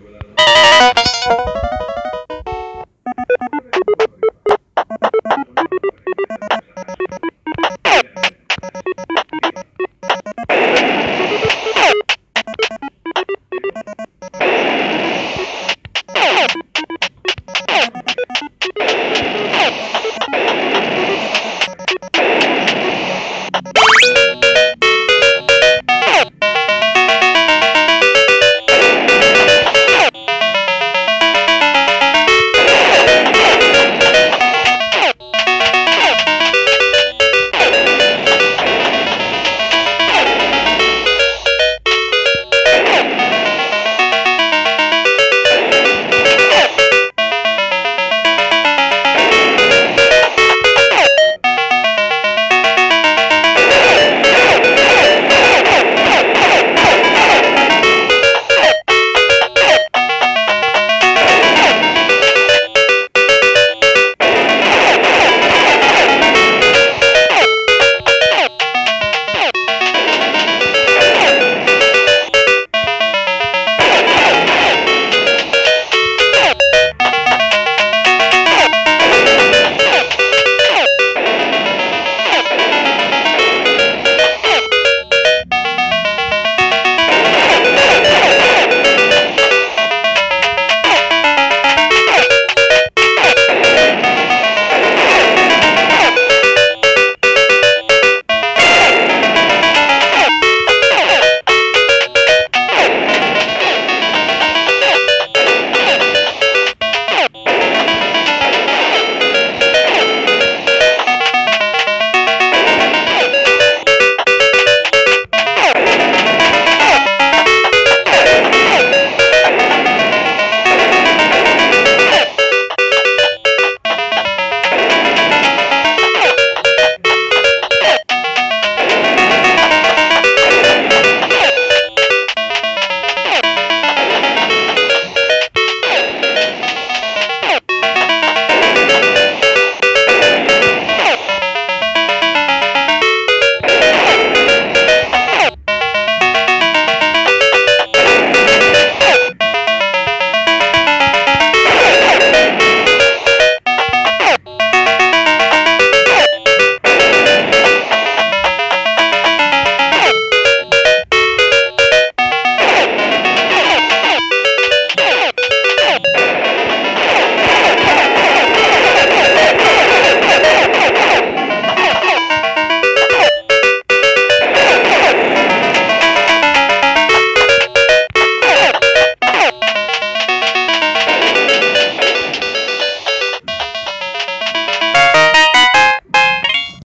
Obrigado.